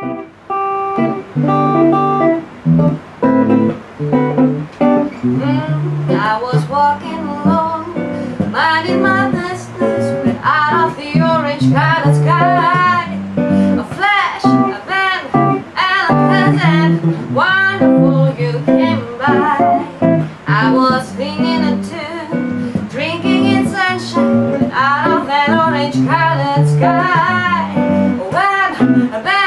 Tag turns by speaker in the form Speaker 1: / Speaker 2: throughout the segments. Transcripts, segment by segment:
Speaker 1: Mm, I was walking along, minding my business, when out of the orange-colored sky, a flash, a bang, and a present, wonderful you came by. I was singing a tune, drinking in sunshine, out of that orange-colored sky, when a bang,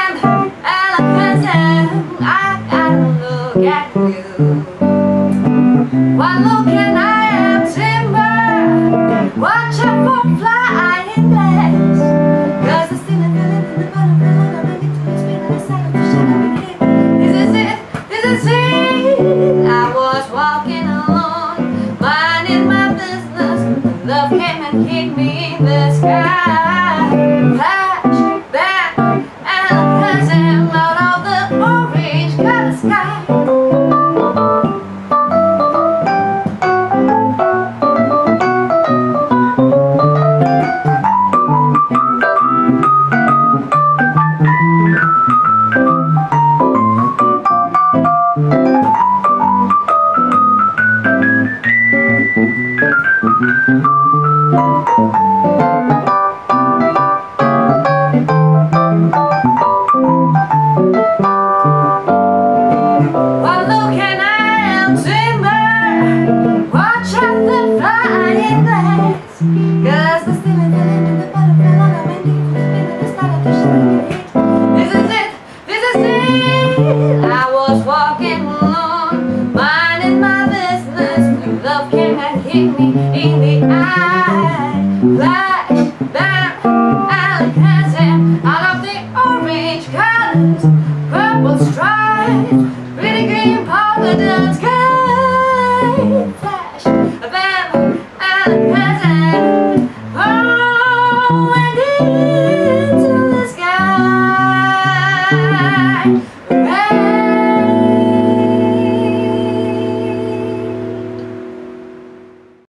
Speaker 1: at you. I timber Watch out for flying feeling in the I'm to the shadow This is it, this is it. I was walking alone my business. Love came and hit me in the sky love and hit me in the eye Out of the orange colors Purple stripes Pretty green polka dot sky Flash, bang